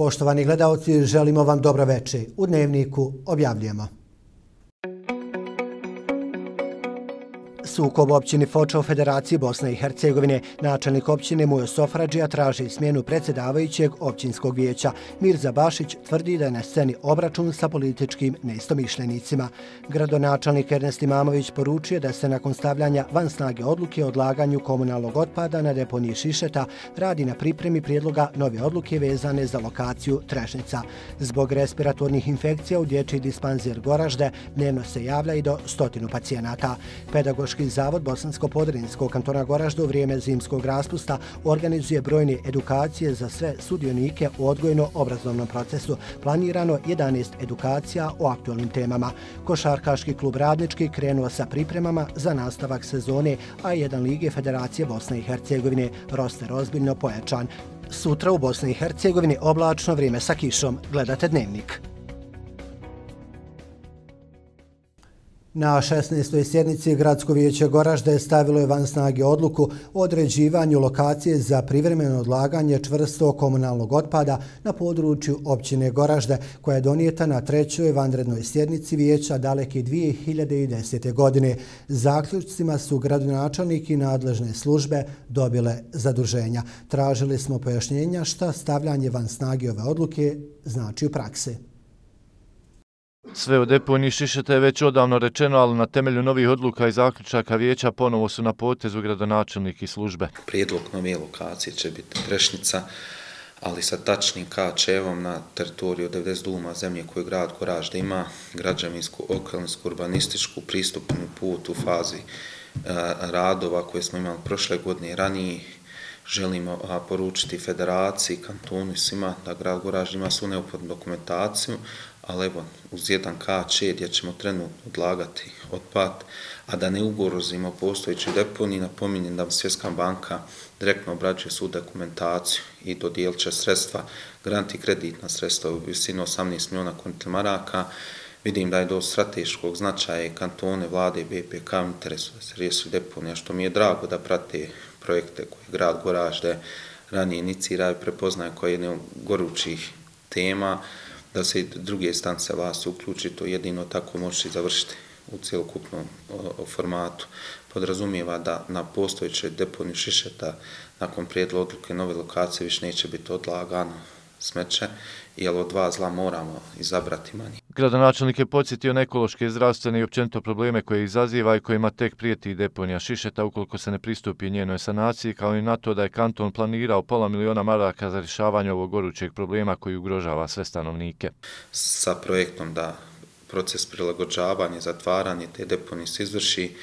Poštovani gledalci, želimo vam dobro večer. U dnevniku objavljujemo. Sukob općini Foča u Federaciji Bosne i Hercegovine. Načelnik općine Mujo Sofrađija traži smjenu predsjedavajućeg općinskog vijeća. Mirza Bašić tvrdi da je na sceni obračun sa političkim neistomišljenicima. Gradonačelnik Ernest Imamović poručuje da se nakon stavljanja van snage odluke o odlaganju komunalnog otpada na deponiji Šišeta radi na pripremi prijedloga nove odluke vezane za lokaciju Trešnica. Zbog respiratornih infekcija u dječji dispanzir Goražde dnevno se javlja i do stotinu pacijenata. Pedagoški zavod Bosansko-Podrinsko kantona Goražda u vrijeme zimskog raspusta organizuje brojne edukacije za sve sudionike u odgojno-obrazovnom procesu. Planirano 11 edukacija o aktualnim temama. Košarkaški klub Radnički krenuo sa pripremama za nastavak sezone, A1 Lige Federacije Bosne i Hercegovine roster ozbiljno pojačan. Sutra u Bosni i Hercegovini oblačno vrijeme sa kišom. Gledate dnevnik. Na 16. sjednici Gradsko vijeće Goražde stavilo je van snage odluku o određivanju lokacije za privremeno odlaganje čvrstog komunalnog otpada na području općine Goražde, koja je donijeta na trećoj vanrednoj sjednici vijeća daleke 2010. godine. Zaključcima su gradonačelnik i nadležne službe dobile zaduženja. Tražili smo pojašnjenja šta stavljanje van snage ove odluke znači u praksi. Sve o deponiji Šišeta je već odavno rečeno, ali na temelju novih odluka i zaključaka vijeća ponovo su na potezu gradonačelnik i službe. Prijedlog nove lokacije će biti Krešnica, ali sa tačnim kačevom na teritoriju 90 duma zemlje koju grad Koražda ima, građavinsku, okolninsku, urbanističku, pristupnu put u fazi e, radova koje smo imali prošle godine i ranije. Želimo poručiti federaciji, kantonu i svima da grad Goražda ima svu neophodnu dokumentaciju, ali evo, uz jedan KČ gdje ćemo trenutno odlagati otpad, a da ne ugorozimo postojeći deponi, napominjem da Svjetska banka direktno obrađuje svu dokumentaciju i dodijelit će sredstva, grant i kreditna sredstva u visinu 18 miliona kontil maraka. Vidim da je do strateškog značaja kantone, vlade i BPK u interesu da se riješi deponija, što mi je drago da prate projekte koje grad Goražde ranije inicira i prepoznaje koje je jedne gorućih tema da se i druge stance vas uključi, to jedino tako može završiti u cijelokupnom formatu. Podrazumijeva da na postojećoj deponi Šišeta nakon prijedla odluke nove lokacije više neće biti odlagano smeće, jer od dva zla moramo izabrati manje. Gradonačelnik je podsjetio na ekološke, zdravstvene i općenito probleme koje izaziva i kojima tek prijeti deponija Šišeta ukoliko se ne pristupi njenoj sanaciji, kao i na to da je kanton planirao pola miliona maraka za rješavanje ovog gorućeg problema koji ugrožava sve stanovnike. Sa projektom da proces prilagođavanja, zatvaranja te deponije se izvrši,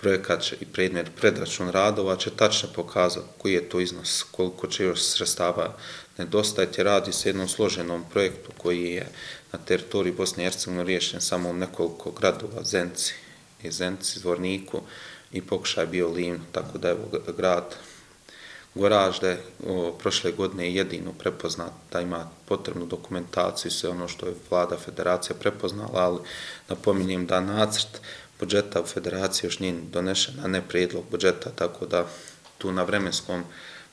projekat i predmet predračun radova će tačno pokazati koji je to iznos, koliko će još sredstava nedostajati. Radi se jednom složenom projektu koji je na teritoriji Bosne i Hercegovine riješen samo u nekoliko gradova, Zenci i Zenci, Zvorniku i pokušaj bio Lim, tako da je grad Goražde o, prošle godine jedino prepoznat da ima potrebnu dokumentaciju sve ono što je vlada federacija prepoznala, ali napominjem da nacrt budžeta u federaciji još nije donešen, a ne prijedlog budžeta, tako da tu na vremenskom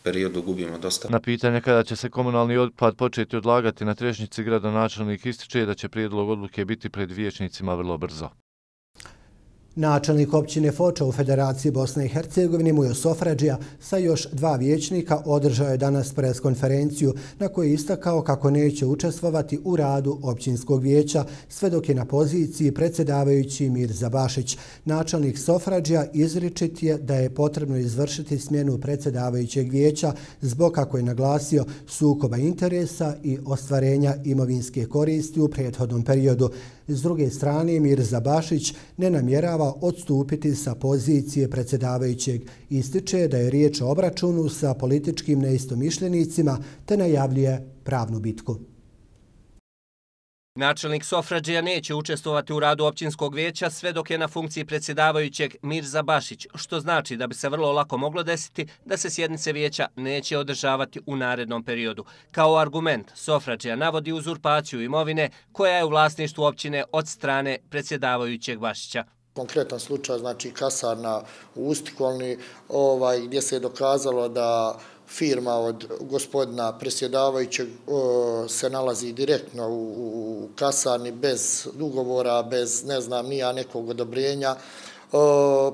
periodu gubimo dosta. Na pitanje kada će se komunalni otpad početi odlagati na trešnjici gradonačelnik ističe da će prijedlog odluke biti pred vječnicima vrlo brzo. Načelnik općine Foča u Federaciji Bosne i Hercegovine Mujo Sofrađija sa još dva vječnika održao je danas preskonferenciju na kojoj je istakao kako neće učestvovati u radu općinskog vijeća sve dok je na poziciji predsjedavajući Mir Zabašić. Načelnik Sofrađija izričit je da je potrebno izvršiti smjenu predsjedavajućeg vijeća zbog kako je naglasio sukoba interesa i ostvarenja imovinske koristi u prethodnom periodu. S druge strane, Mirza Bašić ne namjerava odstupiti sa pozicije predsjedavajućeg. Ističe da je riječ o obračunu sa političkim neistomišljenicima te najavljuje pravnu bitku. Načelnik Sofrađeja neće učestvovati u radu općinskog vijeća sve dok je na funkciji predsjedavajućeg Mirza Bašić, što znači da bi se vrlo lako moglo desiti da se sjednice vijeća neće održavati u narednom periodu. Kao argument, Sofrađija navodi uzurpaciju imovine koja je u vlasništvu općine od strane predsjedavajućeg Bašića. Konkretan slučaj, znači kasarna u Ustikolni, ovaj, gdje se je dokazalo da firma od gospodina presjedavajućeg e, se nalazi direktno u kasarni bez ugovora, bez ne znam nija nekog odobrenja. E,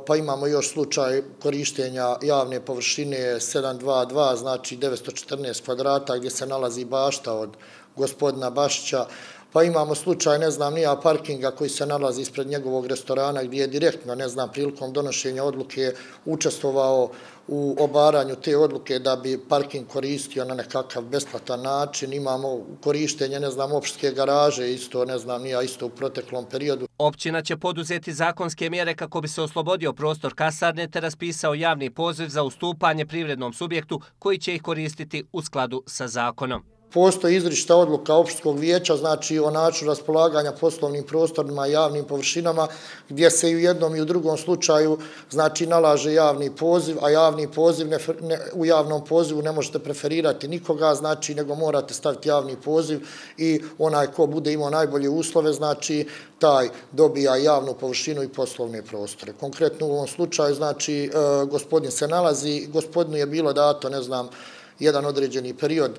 pa imamo još slučaj korištenja javne površine 722, znači 914 kvadrata gdje se nalazi bašta od gospodina Bašića. Pa imamo slučaj, ne znam, nija parkinga koji se nalazi ispred njegovog restorana gdje je direktno, ne znam, prilikom donošenja odluke učestvovao u obaranju te odluke da bi parking koristio na nekakav besplatan način. Imamo korištenje, ne znam, opštske garaže, isto, ne znam, nija isto u proteklom periodu. Općina će poduzeti zakonske mjere kako bi se oslobodio prostor kasarne te raspisao javni poziv za ustupanje privrednom subjektu koji će ih koristiti u skladu sa zakonom. Postoji izrišta odluka opštskog vijeća, znači o načinu raspolaganja poslovnim prostorima i javnim površinama, gdje se i u jednom i u drugom slučaju znači nalaže javni poziv, a javni poziv ne, ne, u javnom pozivu ne možete preferirati nikoga, znači nego morate staviti javni poziv i onaj ko bude imao najbolje uslove, znači taj dobija javnu površinu i poslovne prostore. Konkretno u ovom slučaju, znači e, gospodin se nalazi, gospodinu je bilo dato, ne znam, jedan određeni period,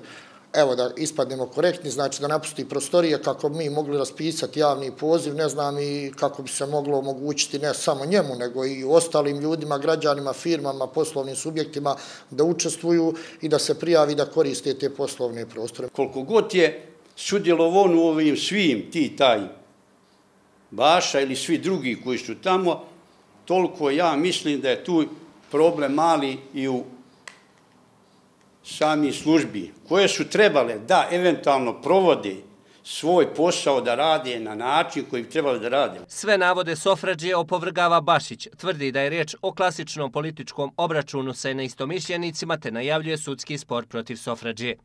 evo da ispadnemo korektni, znači da napusti prostorije kako bi mi mogli raspisati javni poziv, ne znam i kako bi se moglo omogućiti ne samo njemu, nego i ostalim ljudima, građanima, firmama, poslovnim subjektima da učestvuju i da se prijavi da koriste te poslovne prostore. Koliko god je sudjelovon u ovim svim ti taj Baša ili svi drugi koji su tamo, toliko ja mislim da je tu problem mali i u sami službi koje su trebale da eventualno provode svoj posao da rade na način koji bi trebali da rade. Sve navode Sofrađe opovrgava Bašić. Tvrdi da je riječ o klasičnom političkom obračunu sa neistomišljenicima te najavljuje sudski spor protiv Sofrađe.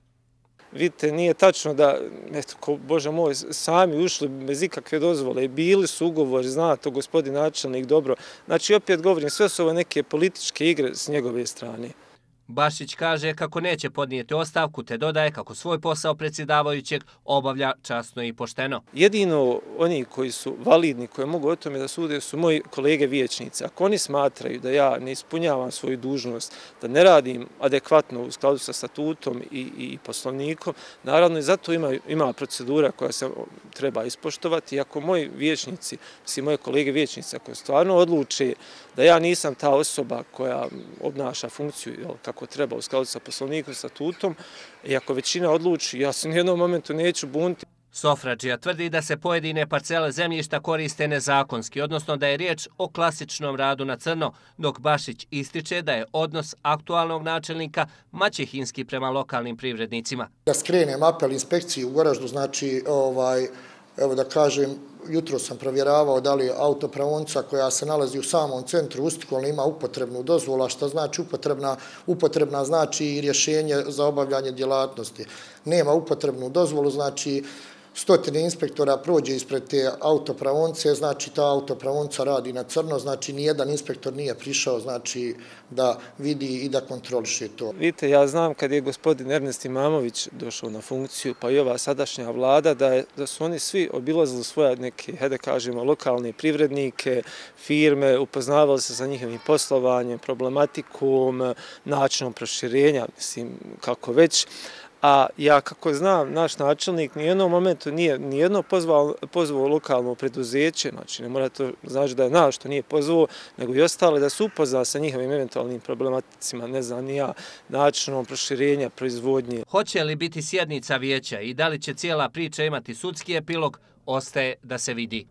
Vidite, nije tačno da, eto, ko, bože moj, sami ušli bez ikakve dozvole, bili su ugovori, zna to gospodin načelnik dobro. Znači, opet govorim, sve su ovo neke političke igre s njegove strane. Bašić kaže kako neće podnijeti ostavku, te dodaje kako svoj posao predsjedavajućeg obavlja časno i pošteno. Jedino oni koji su validni, koji mogu o tome da sude, su moji kolege vijećnici. Ako oni smatraju da ja ne ispunjavam svoju dužnost, da ne radim adekvatno u skladu sa statutom i, i poslovnikom, naravno i zato ima, ima procedura koja se treba ispoštovati. I Ako moji vijećnici, svi moje kolege vijećnici, ako stvarno odluče da ja nisam ta osoba koja obnaša funkciju, jel, kako treba u skladu sa poslovnikom, statutom, i ako većina odluči, ja se nijednom momentu neću bunti. Sofrađija tvrdi da se pojedine parcele zemljišta koriste nezakonski, odnosno da je riječ o klasičnom radu na crno, dok Bašić ističe da je odnos aktualnog načelnika maćehinski prema lokalnim privrednicima. Da skrenem apel inspekciji u Goraždu, znači, ovaj, evo da kažem, jutro sam provjeravao da li autopravonca koja se nalazi u samom centru Ustikolna ima upotrebnu dozvola, što znači upotrebna, upotrebna znači i rješenje za obavljanje djelatnosti. Nema upotrebnu dozvolu, znači stotine inspektora prođe ispred te autopravonce, znači ta autopravonca radi na crno, znači nijedan inspektor nije prišao znači da vidi i da kontroliše to. Vidite, ja znam kad je gospodin Ernest Imamović došao na funkciju, pa i ova sadašnja vlada, da, je, da su oni svi obilazili svoje neke, hede kažemo, lokalne privrednike, firme, upoznavali se sa njihovim poslovanjem, problematikom, načinom proširenja, mislim, kako već. A ja kako znam, naš načelnik nijednom momentu nije nijedno pozvao, pozvao lokalno preduzeće, znači ne mora to znači da je naš što nije pozvao, nego i ostale da su upozna sa njihovim eventualnim problematicima, ne znam, nija načinom proširenja proizvodnje. Hoće li biti sjednica vijeća i da li će cijela priča imati sudski epilog, ostaje da se vidi.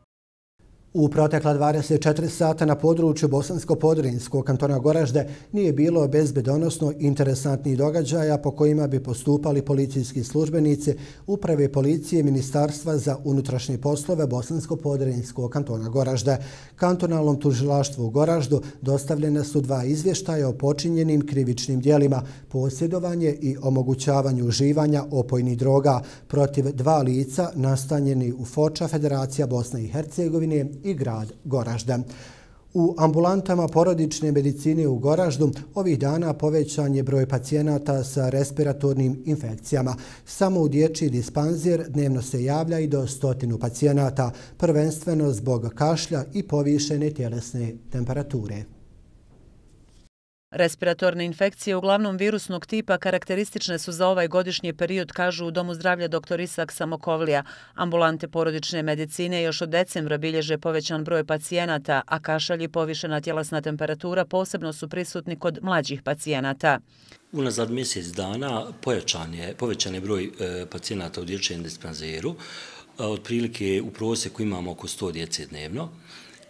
U protekla 24 sata na području Bosansko-Podrinskog kantona Goražde nije bilo bezbedonosno interesantnih događaja po kojima bi postupali policijski službenici Uprave policije Ministarstva za unutrašnje poslove Bosansko-Podrinskog kantona Goražde. Kantonalnom tužilaštvu u Goraždu dostavljene su dva izvještaja o počinjenim krivičnim dijelima, posjedovanje i omogućavanju uživanja opojnih droga protiv dva lica nastanjeni u Foča Federacija Bosne i Hercegovine i grad Goražda. U ambulantama porodične medicine u Goraždu ovih dana povećan je broj pacijenata sa respiratornim infekcijama. Samo u dječji dispanzir dnevno se javlja i do stotinu pacijenata, prvenstveno zbog kašlja i povišene tjelesne temperature. Respiratorne infekcije uglavnom virusnog tipa karakteristične su za ovaj godišnji period, kažu u Domu zdravlja dr. Isak Samokovlija. Ambulante porodične medicine još od decembra bilježe povećan broj pacijenata, a kašalj i povišena tjelesna temperatura posebno su prisutni kod mlađih pacijenata. Unazad mjesec dana povećan je, povećan je broj e, pacijenata u dječjem dispanzeru. E, otprilike u proseku imamo oko 100 djece dnevno.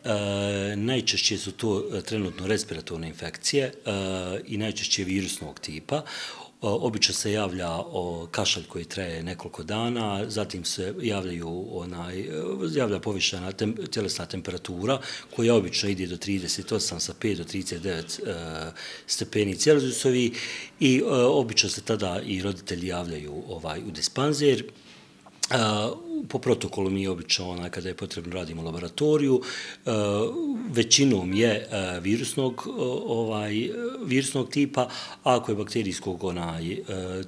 E, najčešće su to eh, trenutno respiratorne infekcije e, i najčešće virusnog tipa. Obično se javlja o kašalj koji traje nekoliko dana, zatim se javljaju onaj, javlja povišena tem, tjelesna temperatura koja obično ide do 38 sa 5 do 39 stepeni Celsiusovi i obično se tada i roditelji javljaju ovaj u dispanzer po protokolu mi obično, onaj, kada je potrebno, radimo laboratoriju. Većinom je virusnog, ovaj, virusnog tipa, a ako je bakterijskog onaj, e,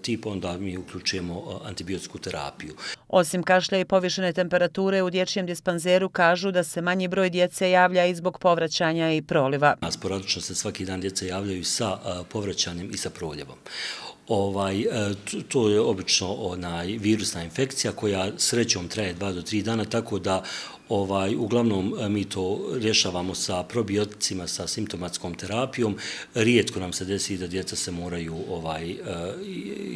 tipa, onda mi uključujemo antibiotsku terapiju. Osim kašlja i povišene temperature, u dječjem dispanzeru kažu da se manji broj djece javlja i zbog povraćanja i proliva. Sporadično se svaki dan djeca javljaju sa povraćanjem i sa proljevom ovaj, e, to je obično onaj virusna infekcija koja srećom traje 2 do 3 dana, tako da ovaj uglavnom e, mi to rješavamo sa probioticima, sa simptomatskom terapijom. Rijetko nam se desi da djeca se moraju ovaj e,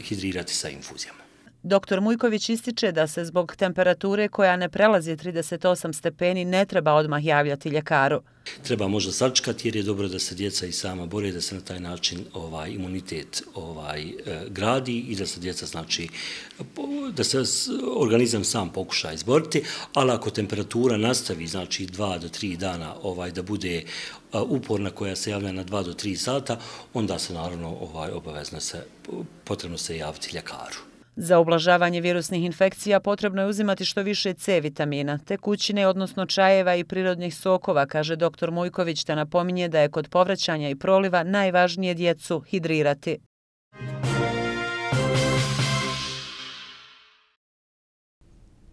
hidrirati sa infuzijama. Doktor Mujković ističe da se zbog temperature koja ne prelazi 38 stepeni ne treba odmah javljati ljekaru. Treba možda sačekati jer je dobro da se djeca i sama bore da se na taj način ovaj imunitet ovaj e, gradi i da se djeca znači da se organizam sam pokuša izboriti, ali ako temperatura nastavi znači 2 do 3 dana ovaj da bude e, uporna koja se javlja na 2 do 3 sata, onda se naravno ovaj obavezno se potrebno se javiti ljekaru. Za ublažavanje virusnih infekcija potrebno je uzimati što više C vitamina, tekućine, odnosno čajeva i prirodnih sokova, kaže dr. Mujković, te napominje da je kod povraćanja i proliva najvažnije djecu hidrirati.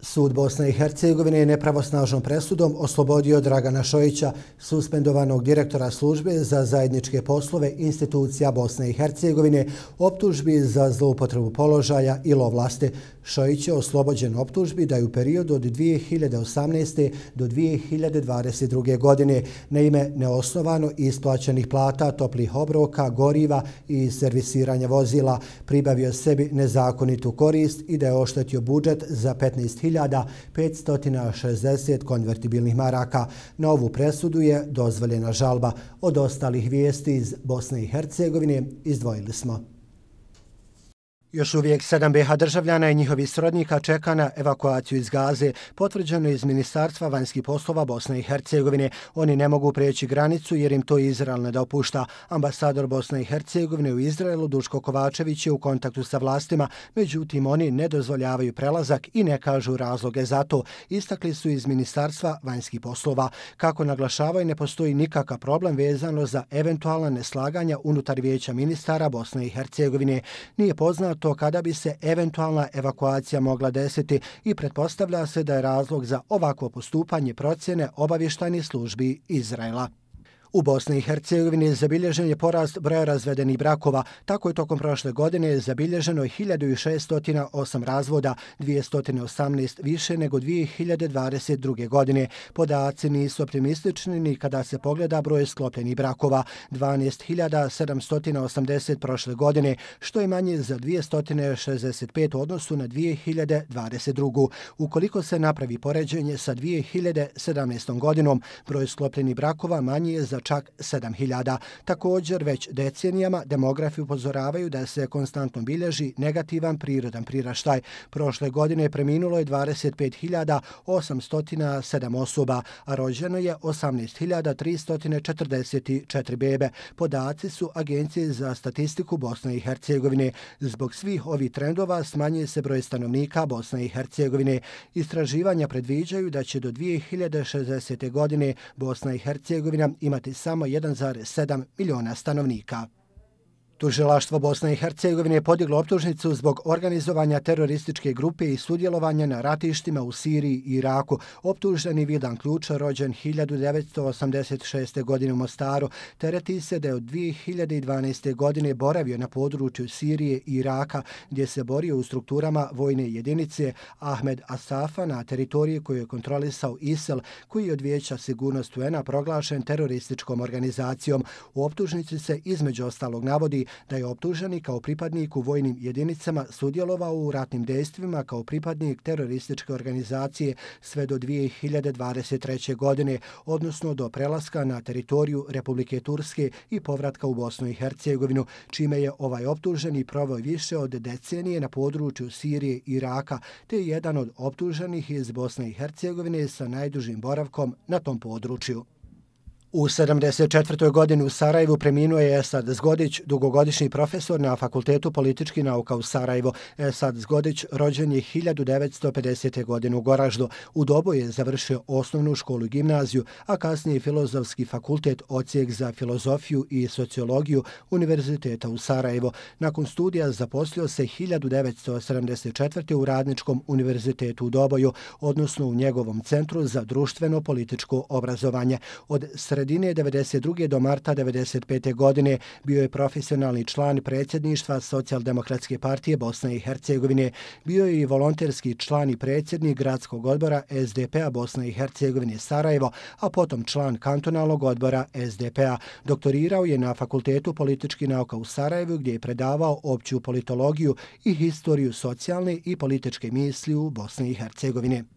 Sud Bosne i Hercegovine je nepravosnažnom presudom oslobodio Dragana Šojića, suspendovanog direktora službe za zajedničke poslove institucija Bosne i Hercegovine, optužbi za zloupotrebu položaja i lovlaste. Šojić je oslobođen optužbi da je u periodu od 2018. do 2022. godine na ime neosnovano isplaćenih plata, toplih obroka, goriva i servisiranja vozila pribavio sebi nezakonitu korist i da je oštetio budžet za 15.560 konvertibilnih maraka. Na ovu presudu je dozvoljena žalba. Od ostalih vijesti iz Bosne i Hercegovine izdvojili smo. Još uvijek 7 BH državljana i njihovi srodnika čeka na evakuaciju iz Gaze, potvrđeno iz Ministarstva vanjskih poslova Bosne i Hercegovine. Oni ne mogu preći granicu jer im to Izrael ne dopušta. Ambasador Bosne i Hercegovine u Izraelu, Duško Kovačević, je u kontaktu sa vlastima, međutim oni ne dozvoljavaju prelazak i ne kažu razloge za to. Istakli su iz Ministarstva vanjskih poslova. Kako naglašavaju, ne postoji nikakav problem vezano za eventualna neslaganja unutar vijeća ministara Bosne i Hercegovine. Nije poznato to kada bi se eventualna evakuacija mogla desiti i pretpostavlja se da je razlog za ovako postupanje procjene obavještajnih službi Izraela. U Bosni i Hercegovini zabilježen je porast broja razvedenih brakova. Tako je tokom prošle godine zabilježeno 1608 razvoda, 218 više nego 2022. godine. Podaci nisu optimistični ni kada se pogleda broj sklopljenih brakova, 12.780 prošle godine, što je manje za 265 u odnosu na 2022. Ukoliko se napravi poređenje sa 2017. godinom, broj sklopljenih brakova manje je za čak 7000. Također, već decenijama demografi upozoravaju da se konstantno bilježi negativan prirodan priraštaj. Prošle godine preminulo je 25.807 osoba, a rođeno je 18.344 bebe. Podaci su Agencije za statistiku Bosne i Hercegovine. Zbog svih ovih trendova smanjuje se broj stanovnika Bosne i Hercegovine. Istraživanja predviđaju da će do 2060. godine Bosna i Hercegovina imati samo 1,7 miliona stanovnika. Tužilaštvo Bosne i Hercegovine je podiglo optužnicu zbog organizovanja terorističke grupe i sudjelovanja na ratištima u Siriji i Iraku. Optuženi Vidan Ključa, rođen 1986. godine u Mostaru, tereti se da je od 2012. godine boravio na području Sirije i Iraka, gdje se borio u strukturama vojne jedinice Ahmed Asafa na teritoriji koju je kontrolisao ISIL, koji je od vijeća sigurnost UN-a proglašen terorističkom organizacijom. U optužnici se između ostalog navodi da je optuženi kao pripadnik u vojnim jedinicama sudjelovao u ratnim dejstvima kao pripadnik terorističke organizacije sve do 2023. godine, odnosno do prelaska na teritoriju Republike Turske i povratka u Bosnu i Hercegovinu, čime je ovaj optuženi proveo više od decenije na području Sirije i Iraka, te je jedan od optuženih iz Bosne i Hercegovine sa najdužim boravkom na tom području. U 74. godini u Sarajevu preminuo je Esad Zgodić, dugogodišnji profesor na Fakultetu političkih nauka u Sarajevo. Esad Zgodić rođen je 1950. godine u Goraždu. U dobu je završio osnovnu školu i gimnaziju, a kasnije filozofski fakultet ocijek za filozofiju i sociologiju Univerziteta u Sarajevo. Nakon studija zaposlio se 1974. u Radničkom univerzitetu u Doboju, odnosno u njegovom centru za društveno političko obrazovanje. Od srednje sredine 92. do marta 95. godine bio je profesionalni član predsjedništva Socijaldemokratske partije Bosne i Hercegovine. Bio je i volonterski član i predsjednik gradskog odbora SDP-a Bosne i Hercegovine Sarajevo, a potom član kantonalnog odbora SDP-a. Doktorirao je na Fakultetu politički nauka u Sarajevu gdje je predavao opću politologiju i historiju socijalne i političke misli u Bosni i Hercegovine.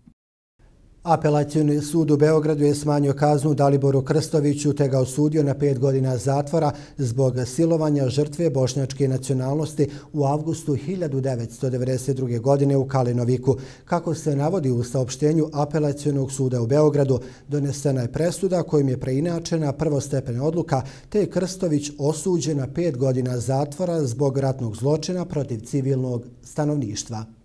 Apelacijni sud u Beogradu je smanjio kaznu Daliboru Krstoviću te ga osudio na pet godina zatvora zbog silovanja žrtve bošnjačke nacionalnosti u avgustu 1992. godine u Kalinoviku. Kako se navodi u saopštenju Apelacijnog suda u Beogradu, donesena je presuda kojim je preinačena prvostepena odluka te je Krstović osuđen na pet godina zatvora zbog ratnog zločina protiv civilnog stanovništva.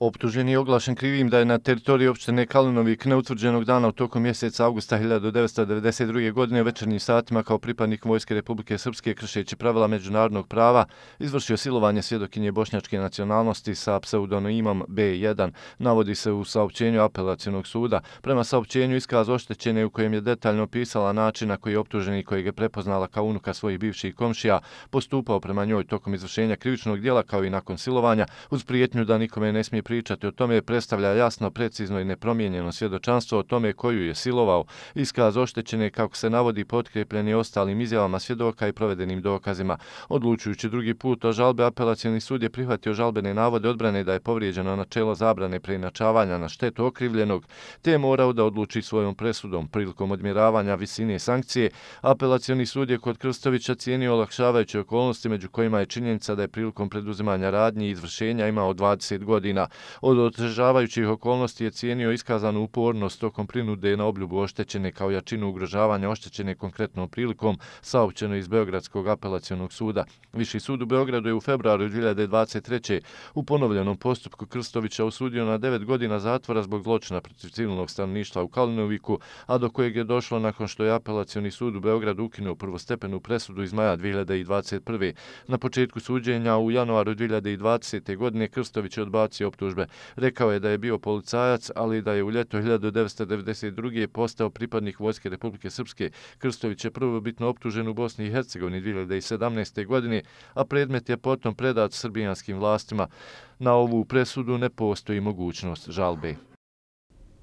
Optužen je oglašen krivim da je na teritoriji opštine Kalinovik neutvrđenog dana u toku mjeseca augusta 1992. godine u večernjim satima kao pripadnik Vojske Republike Srpske kršeći pravila međunarodnog prava izvršio silovanje svjedokinje bošnjačke nacionalnosti sa pseudonimom B1, navodi se u saopćenju apelacijonog suda. Prema saopćenju iskaz oštećene u kojem je detaljno pisala način na koji je optuženi kojeg je prepoznala kao unuka svojih bivših komšija postupao prema njoj tokom izvršenja krivičnog dijela kao i nakon silovanja uz prijetnju da nikome ne smije pričati o tome predstavlja jasno, precizno i nepromijenjeno svjedočanstvo o tome koju je silovao, iskaz oštećene kako se navodi potkrepljeni ostalim izjavama svjedoka i provedenim dokazima. Odlučujući drugi put o žalbe, apelacijani sud je prihvatio žalbene navode odbrane da je povrijeđeno načelo zabrane preinačavanja na štetu okrivljenog, te je morao da odluči svojom presudom prilikom odmjeravanja visine sankcije. Apelacijani sud je kod Krstovića cijenio olakšavajuće okolnosti među kojima je činjenica da je prilikom preduzimanja radnji i izvršenja imao 20 godina. Od otežavajućih okolnosti je cijenio iskazanu upornost tokom prinude na obljubu oštećene kao jačinu ugrožavanja oštećene konkretnom prilikom saopćeno iz Beogradskog apelacijonog suda. Viši sud u Beogradu je u februaru 2023. u ponovljenom postupku Krstovića osudio na 9 godina zatvora zbog zločina protiv civilnog stanovništva u Kalinoviku, a do kojeg je došlo nakon što je apelacijoni sud u Beogradu ukinuo prvostepenu presudu iz maja 2021. Na početku suđenja u januaru 2020. godine Krstović je odbacio optužbu optužbe. Rekao je da je bio policajac, ali da je u ljeto 1992. postao pripadnik Vojske Republike Srpske. Krstović je prvo bitno optužen u Bosni i Hercegovini 2017. godine, a predmet je potom predat srbijanskim vlastima. Na ovu presudu ne postoji mogućnost žalbe.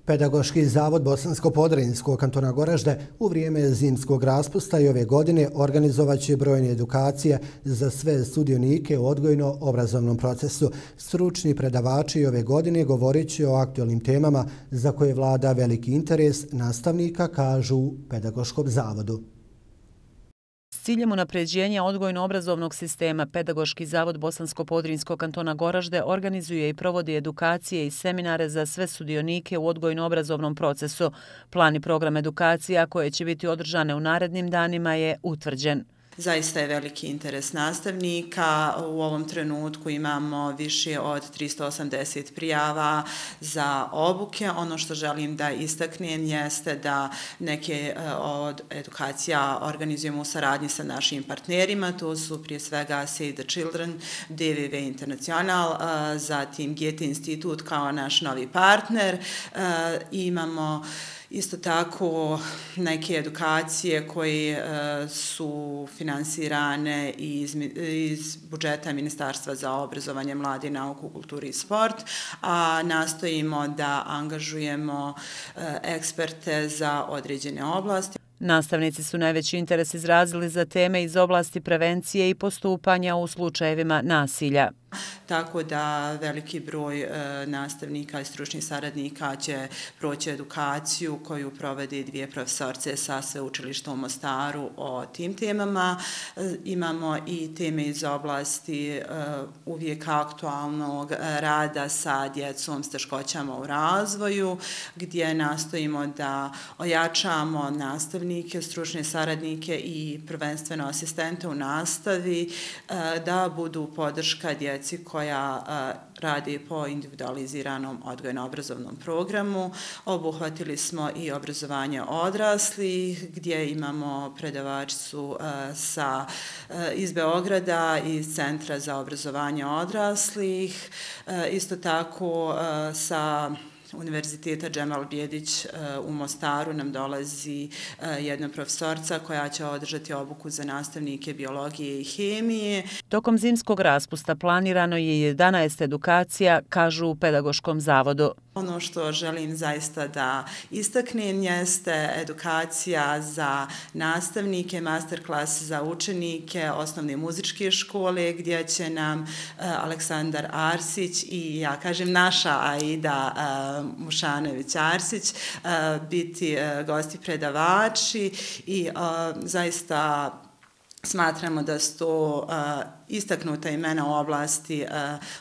Pedagoški zavod Bosansko-Podrinskog kantona Goražde u vrijeme zimskog raspusta i ove godine organizovat će brojne edukacije za sve sudionike u odgojno-obrazovnom procesu. Stručni predavači ove godine govorit će o aktualnim temama za koje vlada veliki interes nastavnika, kažu Pedagoškom zavodu ciljem unapređenja odgojno-obrazovnog sistema, Pedagoški zavod Bosansko-Podrinskog kantona Goražde organizuje i provodi edukacije i seminare za sve sudionike u odgojno-obrazovnom procesu. Plan i program edukacija koje će biti održane u narednim danima je utvrđen. Zaista je veliki interes nastavnika. U ovom trenutku imamo više od 380 prijava za obuke. Ono što želim da istaknem jeste da neke e, od edukacija organizujemo u saradnji sa našim partnerima. To su prije svega Save the Children, DVV International, e, zatim GT Institut kao naš novi partner. E, imamo Isto tako neke edukacije koje e, su finansirane iz, iz budžeta Ministarstva za obrazovanje mladi, nauku, kulturu i sport, a nastojimo da angažujemo e, eksperte za određene oblasti. Nastavnici su najveći interes izrazili za teme iz oblasti prevencije i postupanja u slučajevima nasilja tako da veliki broj e, nastavnika i stručnih saradnika će proći edukaciju koju provede dvije profesorce sa sveučilišta u Mostaru o tim temama. E, imamo i teme iz oblasti e, uvijek aktualnog rada sa djecom s teškoćama u razvoju, gdje nastojimo da ojačamo nastavnike, stručne saradnike i prvenstveno asistente u nastavi, da budu podrška djeci koja radi po individualiziranom odgojno-obrazovnom programu. Obuhvatili smo i obrazovanje odraslih, gdje imamo predavačicu sa, iz Beograda i Centra za obrazovanje odraslih. Isto tako sa Univerziteta Džemal Bjedić e, u Mostaru nam dolazi e, jedna profesorca koja će održati obuku za nastavnike biologije i hemije. Tokom zimskog raspusta planirano je 11 edukacija, kažu u Pedagoškom zavodu. Ono što želim zaista da istaknem jeste edukacija za nastavnike, masterklas za učenike osnovne muzičke škole gdje će nam e, Aleksandar Arsić i ja kažem naša Aida e, Mušanović-Arsić e, biti gosti predavači i zaista Smatramo da su to istaknuta imena u oblasti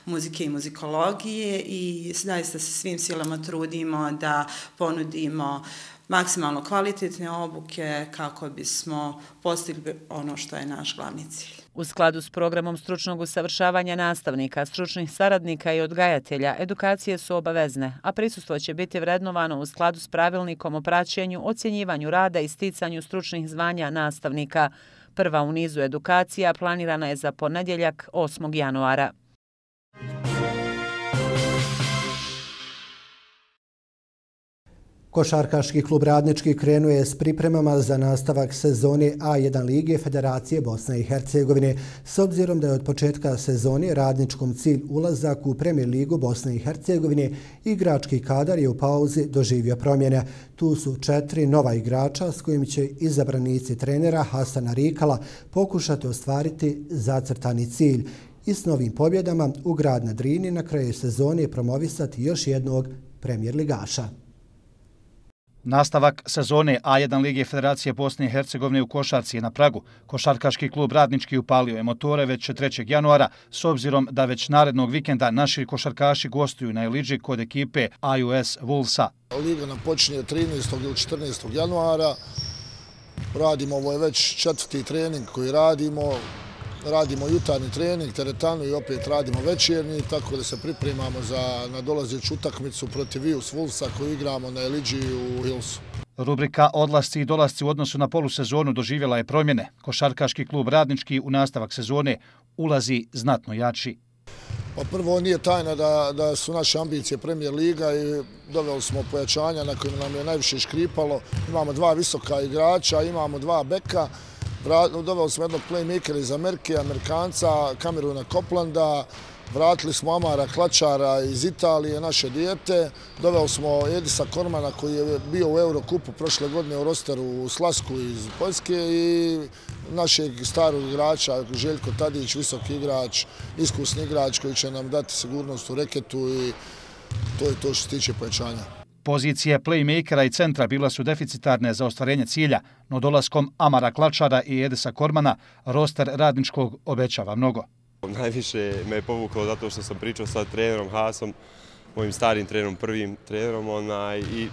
muzike i muzikologije i zaista se svim silama trudimo da ponudimo maksimalno kvalitetne obuke kako bismo postigli ono što je naš glavni cilj. U skladu s programom stručnog usavršavanja nastavnika, stručnih saradnika i odgajatelja, edukacije su obavezne, a prisustvo će biti vrednovano u skladu s pravilnikom o praćenju, ocjenjivanju rada i sticanju stručnih zvanja nastavnika. Prva u nizu edukacija planirana je za ponedjeljak 8. januara. Košarkaški klub Radnički krenuje s pripremama za nastavak sezone A1 Lige Federacije Bosne i Hercegovine. S obzirom da je od početka sezone Radničkom cilj ulazak u Premier Ligu Bosne i Hercegovine, igrački kadar je u pauzi doživio promjene. Tu su četiri nova igrača s kojim će izabranici trenera Hasana Rikala pokušati ostvariti zacrtani cilj i s novim pobjedama u grad na Drini na kraju sezone promovisati još jednog premijer Ligaša. Nastavak sezone A1 Lige Federacije Bosne i Hercegovine u Košarci je na Pragu. Košarkaški klub Radnički upalio je motore već 3. januara, s obzirom da već narednog vikenda naši košarkaši gostuju na Eliđi kod ekipe AUS Vulsa. Liga nam počinje 13. ili 14. januara. Radimo, ovo je već četvrti trening koji radimo radimo jutarni trening, teretanu i opet radimo večerni, tako da se pripremamo za nadolazeću utakmicu protiv Vius Wolfsa koju igramo na Eliđi u Hillsu. Rubrika Odlasci i dolasci u odnosu na polusezonu doživjela je promjene. Košarkaški klub Radnički u nastavak sezone ulazi znatno jači. Pa prvo nije tajna da, da su naše ambicije premijer liga i doveli smo pojačanja na kojima nam je najviše škripalo. Imamo dva visoka igrača, imamo dva beka, doveo smo jednog playmakera iz Amerike, Amerikanca, Kameruna Koplanda, vratili smo Amara Klačara iz Italije, naše dijete, doveo smo Edisa Kormana koji je bio u Eurokupu prošle godine u rosteru u Slasku iz Poljske i našeg starog igrača, Željko Tadić, visoki igrač, iskusni igrač koji će nam dati sigurnost u reketu i to je to što se tiče pojačanja. Pozicije playmakera i centra bila su deficitarne za ostvarenje cilja, no dolaskom Amara Klačara i Edesa Kormana roster radničkog obećava mnogo. Najviše me je povuklo zato što sam pričao sa trenerom Hasom, mojim starim trenerom, prvim trenerom, onaj, i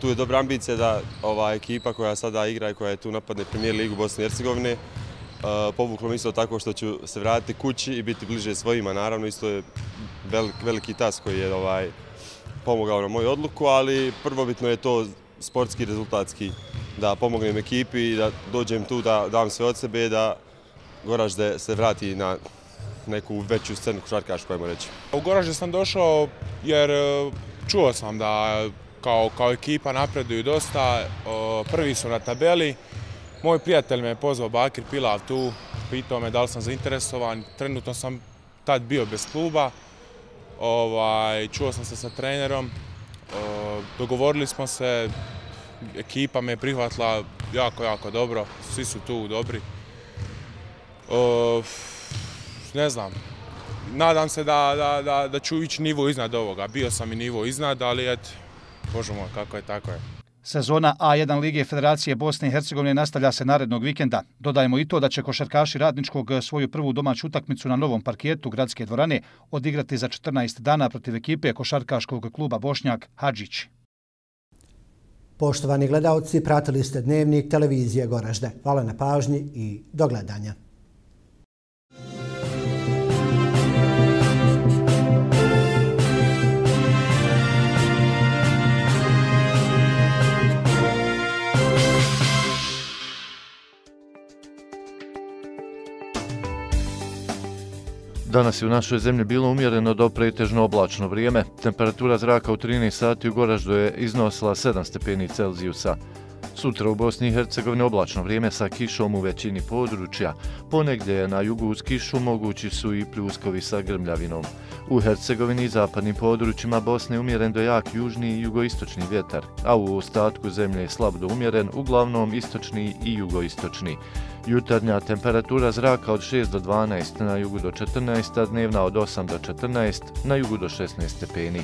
tu je dobra ambicija da ova ekipa koja sada igra i koja je tu napadne premijer ligu Bosne i Hercegovine, uh, povuklo mi isto tako što ću se vratiti kući i biti bliže svojima. Naravno, isto je veliki tas koji je ovaj, pomogao na moju odluku, ali prvobitno je to sportski, rezultatski, da pomognem ekipi i da dođem tu, da dam sve od sebe, da Goražde se vrati na neku veću scenu košarkašku, ajmo reći. U Goražde sam došao jer e, čuo sam da kao, kao ekipa napreduju dosta, e, prvi su na tabeli. Moj prijatelj me je pozvao Bakir Pilav tu, pitao me da li sam zainteresovan. Trenutno sam tad bio bez kluba, ovaj, čuo sam se sa trenerom, e, dogovorili smo se, ekipa me je prihvatila jako, jako dobro, svi su tu dobri. E, ne znam, nadam se da, da, da, da ću ići nivo iznad ovoga. Bio sam i nivo iznad, ali eto, Božemo, kako je, tako je. Sezona A1 Lige Federacije Bosne i Hercegovine nastavlja se narednog vikenda. Dodajemo i to da će košarkaši Radničkog svoju prvu domaću utakmicu na novom parkijetu Gradske dvorane odigrati za 14 dana protiv ekipe košarkaškog kluba Bošnjak Hadžić. Poštovani gledalci, pratili ste dnevnik televizije Goražde. Hvala na pažnji i do gledanja. Danas je u našoj zemlji bilo umjereno do pretežno oblačno vrijeme. Temperatura zraka u 13 sati u Goraždu je iznosila 7 stepeni Celzijusa. Sutra u Bosni i Hercegovini oblačno vrijeme sa kišom u većini područja. Ponegdje na jugu uz kišu mogući su i pljuskovi sa grmljavinom. U Hercegovini i zapadnim područjima Bosne umjeren do jak južni i jugoistočni vjetar, a u ostatku zemlje je slab do umjeren, uglavnom istočni i jugoistočni. Jutarnja temperatura zraka od 6 do 12, na jugu do 14, a dnevna od 8 do 14, na jugu do 16 stepeni.